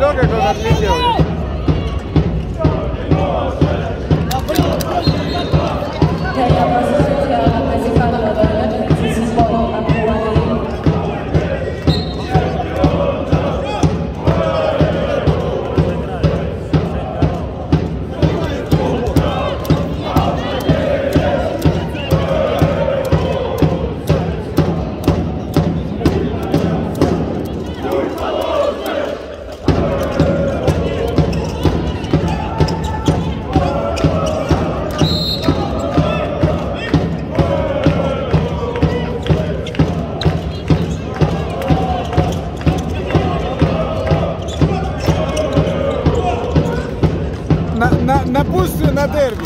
долго, как он отлетел. напутствие на дерби.